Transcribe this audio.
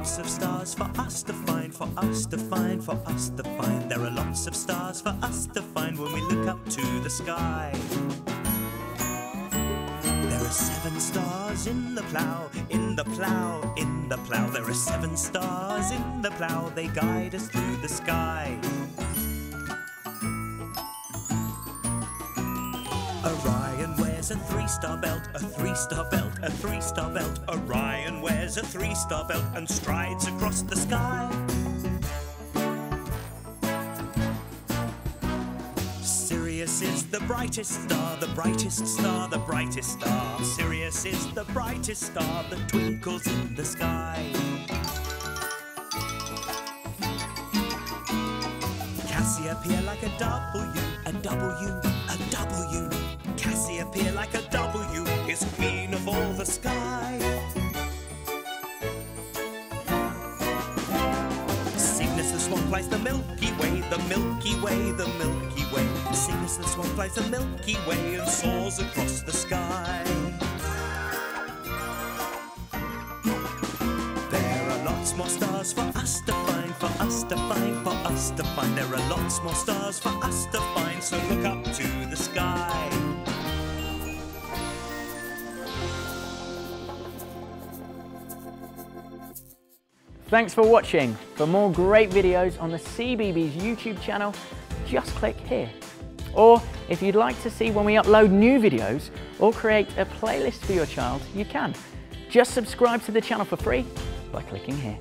lots of stars for us to find, for us to find, for us to find. There are lots of stars for us to find when we look up to the sky. There are seven stars in the plough, in the plough, in the plough. There are seven stars in the plough, they guide us through the sky. A three-star belt, a three-star belt, a three-star belt. Orion wears a three-star belt and strides across the sky. Sirius is the brightest star, the brightest star, the brightest star. Sirius is the brightest star that twinkles in the sky. Cassiopeia like a W, a W. Cassiopeia like a W is queen of all the sky. Cygnus the swan flies the Milky Way, the Milky Way, the Milky Way. Cygnus the swan flies the Milky Way and soars across the sky. There are lots more stars for us to find, for us to find, for us to find. There are lots more stars for us to find, so look up to the sky. Thanks for watching. For more great videos on the CBeebies YouTube channel, just click here. Or if you'd like to see when we upload new videos or create a playlist for your child, you can. Just subscribe to the channel for free by clicking here.